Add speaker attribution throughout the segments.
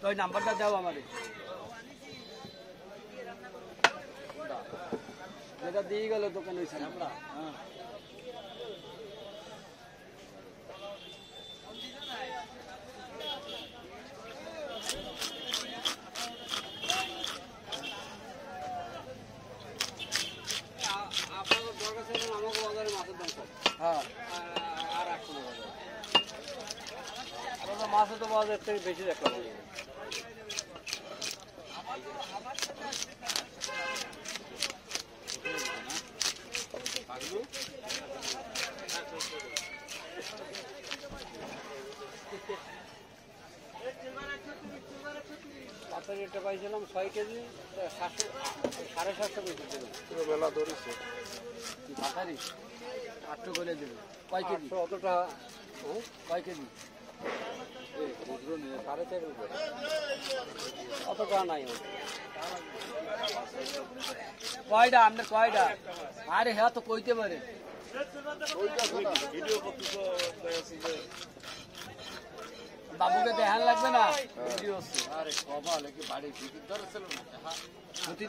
Speaker 1: তো নাম্বারটা দাও আমারে। যেটা দিয়ে গেল দোকান হ্যাঁ। টাকা মাছে তো বাজার থেকে বেশি দেখলাম পাতা রেটটা পাইছিলাম ছয় কেজি সাতশো সাড়ে সাতশো কেজি
Speaker 2: মেলা ধরেছে।
Speaker 1: পাতারি আটশো করে দেবে কয় কেজি? অতটা কয় কেজি? অত নাই। কয়টা? আপনার কয়টা? আরে হ্যাঁ তো কইতে পারে। বাবুকে দেখান লাগবে না? কি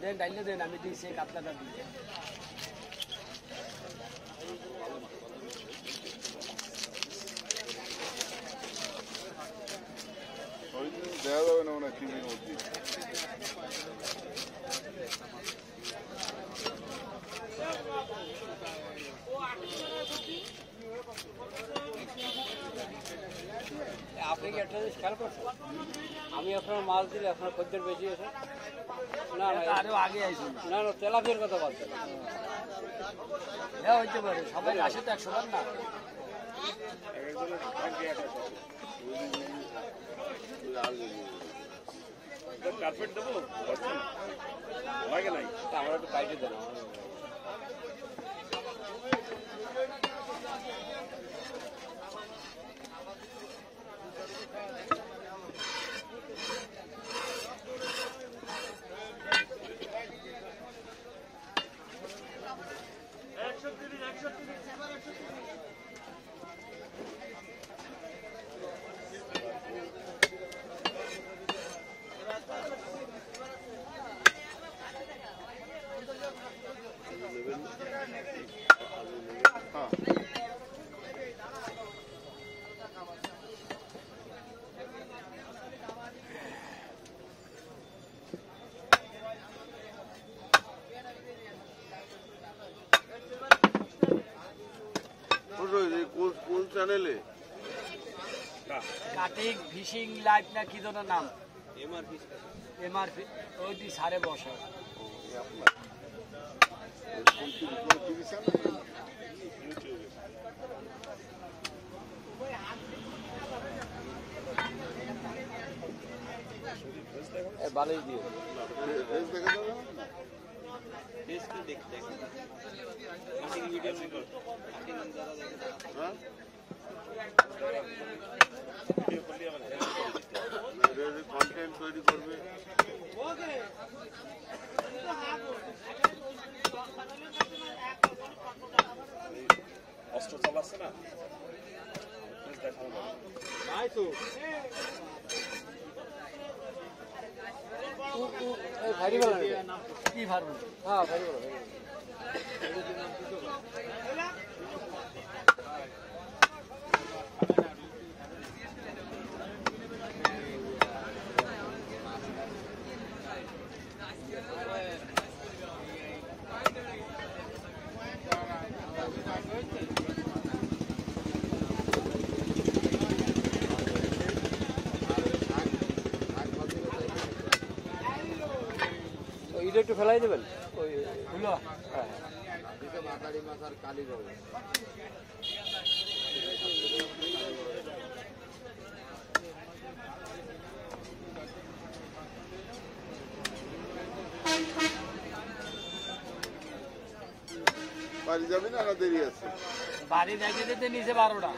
Speaker 1: দেন, ডাইলে দেন, আমি দিই সেই কাতলাটা আপনি কি একটা জিনিস খেয়াল করছেন? আমি আপনার মাছ দিলে আপনার খদ্দের বেশি আছে? না না আরও আগে আইছি। না না তেলাপিয়ার কথা বলছেন। হ্যাঁ হইতে পারে। সবাই আসে তো একশো বার না।
Speaker 2: কার্পেট দেবো? লাগে নাই?
Speaker 1: আমরা একটু কাইটে দেন
Speaker 2: কোন চ্যানেলে
Speaker 1: কাটিং ফিশিং লাইফ না কি ধরনের নাম? এমআরপি ওইটি সারে বসে
Speaker 2: টিভি
Speaker 1: ভালোই দিয়ে।
Speaker 2: ফেস দেখা
Speaker 3: অস্ত্র চালাচ্ছে না
Speaker 1: ভালো কি ভারবো হ্যাঁ ভারি ভালো এটা একটু ফেলাই দেবেন? ওই হ্যাঁ।
Speaker 2: বাড়ি যাবি না না দেরি আছে?
Speaker 1: বাড়ি দেখে যেতে নিচে বারোটা।